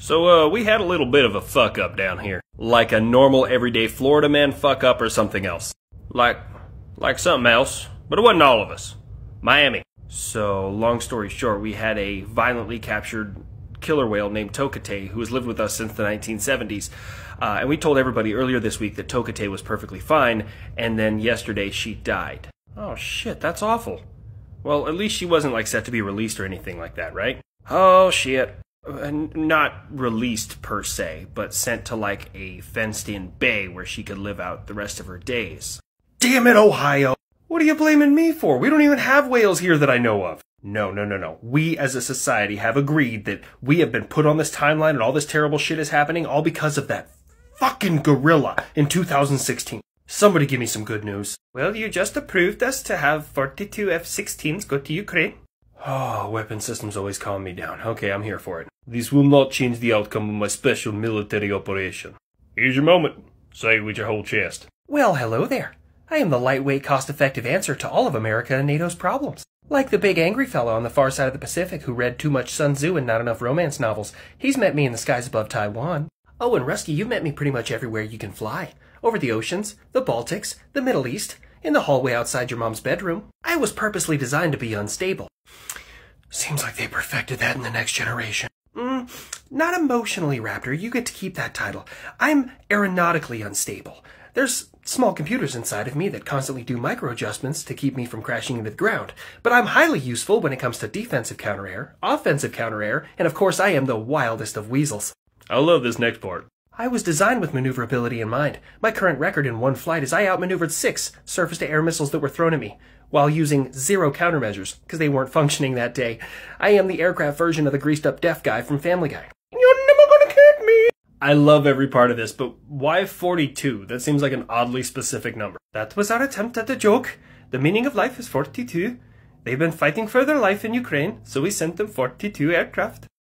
So, uh, we had a little bit of a fuck up down here. Like a normal everyday Florida man fuck up or something else. Like, like something else. But it wasn't all of us. Miami. So, long story short, we had a violently captured killer whale named Tokitae who has lived with us since the 1970s. Uh, and we told everybody earlier this week that Tokitae was perfectly fine, and then yesterday she died. Oh shit, that's awful. Well, at least she wasn't like set to be released or anything like that, right? Oh shit. Uh, not released per se, but sent to like a fenced in bay where she could live out the rest of her days. Damn it, Ohio! What are you blaming me for? We don't even have whales here that I know of. No, no, no, no. We as a society have agreed that we have been put on this timeline and all this terrible shit is happening all because of that fucking gorilla in 2016. Somebody give me some good news. Well, you just approved us to have 42 F-16s go to Ukraine. Oh, weapon systems always calm me down. Okay, I'm here for it. This will not change the outcome of my special military operation. Here's your moment. Say it with your whole chest. Well, hello there. I am the lightweight, cost-effective answer to all of America and NATO's problems. Like the big angry fellow on the far side of the Pacific who read too much Sun Tzu and not enough romance novels. He's met me in the skies above Taiwan. Oh, and Rusky, you've met me pretty much everywhere you can fly. Over the oceans, the Baltics, the Middle East, in the hallway outside your mom's bedroom. I was purposely designed to be unstable. Seems like they perfected that in the next generation. Mm, not emotionally, Raptor. You get to keep that title. I'm aeronautically unstable. There's small computers inside of me that constantly do micro adjustments to keep me from crashing into the ground. But I'm highly useful when it comes to defensive counter air, offensive counter air, and of course I am the wildest of weasels. I love this next part. I was designed with maneuverability in mind. My current record in one flight is I outmaneuvered six surface to air missiles that were thrown at me while using zero countermeasures because they weren't functioning that day. I am the aircraft version of the greased up deaf guy from Family Guy. You're never gonna kick me! I love every part of this, but why 42? That seems like an oddly specific number. That was our attempt at a joke. The meaning of life is 42. They've been fighting for their life in Ukraine, so we sent them 42 aircraft.